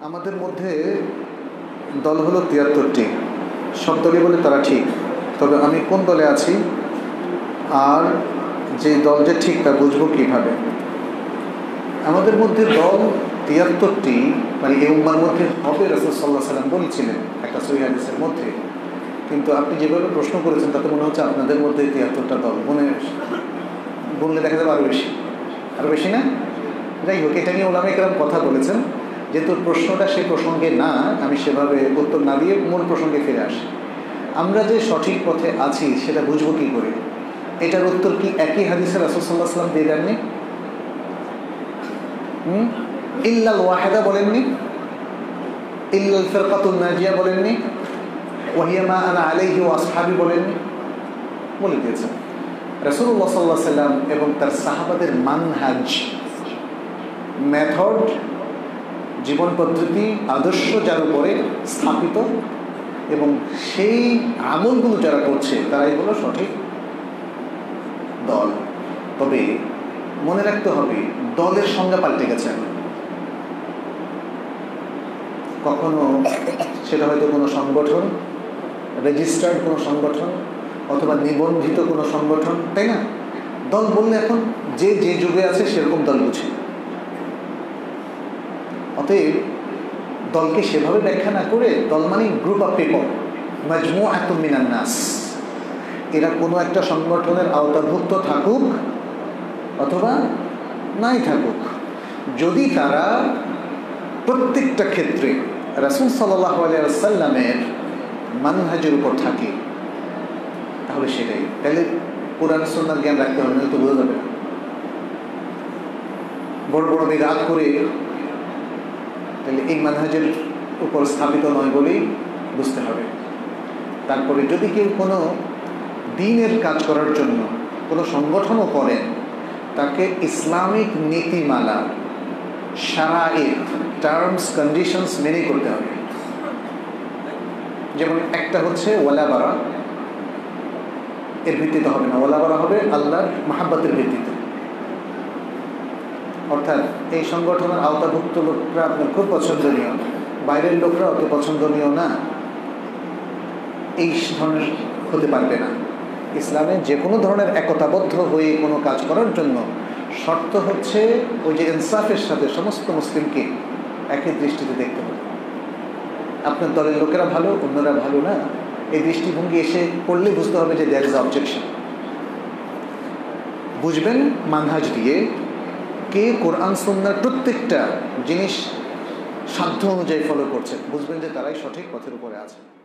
আমাদের মধ্যে দল হলো তিয়াত্তরটি। সব দলই বলে তারা ঠিক। তবে আমি কোন দলে আছি? আর যে দল যে ঠিক তা বুঝব কীভাবে? আমাদের মধ্যে দল তিয়াত্তরটি মানে এই উম্মার মধ্যে হবে রসুল সাল্লাহ সাল্লাম বলছিলেন একটা সহি হাদিসের মধ্যে। কিন্তু আপনি যেভাবে প্রশ্ন করেছেন, তাতে মনে হচ্ছে আপনাদের মধ্যে তিয়াত্তরটা দল মনে বললে দেখা যাবে আরও বেশি। আরও বেশি না? যাই হোক, এটা নিয়ে ওলামে কেরম কথা বলেছেন। যেহেতু প্রশ্নটা সেই প্রসঙ্গে না, আমি সেভাবে উত্তর না দিয়ে মূল প্রসঙ্গে ফিরে আসি। আমরা যে সঠিক পথে আছি, সেটা বুঝব কী করে? এটার উত্তর কি একই হাদিসের রাসুসাল্লাহ সাল্লাম দিয়ে দেননি? হুম? ইল্লাল ওয়াহেদা বলেননি? ইল্লাল ফেরকাতুল নাজিয়া বলেননি? ওয়াহিয়ামা আনা আলাইহি আসহাবি বলেননি? বলে দিয়েছেন রসুল্লাহ সাল্লাহ সাল্লাম এবং তার সাহাবাদের মানহাজ, মেথড জীবন পদ্ধতি, আদর্শ যার উপরে স্থাপিত এবং সেই আমলগুলো যারা করছে, তারাই হলো সঠিক দল। তবে মনে রাখতে হবে, দলের সংজ্ঞা পাল্টে গেছে কখনো সেটা হয়তো কোনো সংগঠন, রেজিস্টার্ড কোনো সংগঠন, অথবা নিবন্ধিত কোনো সংগঠন, তাই না? দল বললে এখন যে যে যুগে আছে সেরকম দল বুঝে। অতএব দলকে সেভাবে ব্যাখ্যা না করে দল মানে গ্রুপ অফ পিপল মাজমু আতুমিনান নাস এরা কোনো একটা সংগঠনের আওতাভুক্ত থাকুক অথবা নাই থাকুক। যদি তারা প্রত্যেকটা ক্ষেত্রে রাসুল সাল্লাহ মানহাজের উপর থাকে, তাহলে সেটাই। তাহলে কোরআন সন্ন্যার জ্ঞান রাখতে হবে না তো বোঝা যাবে বড় বড় রাত করে তাহলে এই মানহাজের উপর স্থাপিত নয় বলেই বুঝতে হবে। তারপরে যদি কেউ কোনো দিনের কাজ করার জন্য কোনো সংগঠনও করেন, তাকে ইসলামিক নীতিমালা সারাইত টার্মস কন্ডিশনস মেনে করতে হবে। যেমন একটা হচ্ছে ওয়ালাবারা এর ভিত্তিতে হবে না। ওয়ালাবারা হবে আল্লাহর মাহাব্বাতের ভিত্তিতে। অর্থাৎ এই সংগঠনের আওতাভুক্ত লোকরা আপনার খুব পছন্দনীয়, বাইরের লোকরা অত পছন্দনীয় না। এই ধরনের হতে পারবে না। ইসলামে যে কোনো ধরনের একতাবদ্ধ হয়ে কোনো কাজ করার জন্য শর্ত হচ্ছে ওই যে ইনসাফের সাথে সমস্ত মুসলিমকে একই দৃষ্টিতে দেখতে হবে। আপনার দলের লোকেরা ভালো, অন্যরা ভালো না। এই দৃষ্টিভঙ্গি এসে পড়লে বুঝতে হবে যে দ্যার ইজ অবজেকশন বুঝবেন, মানহাজ দিয়ে কে কোরআন সন্ন্যার প্রত্যেকটা জিনিস সাধ্য অনুযায়ী ফলো করছে? বুঝবেন যে তারাই সঠিক পথের উপরে আছে।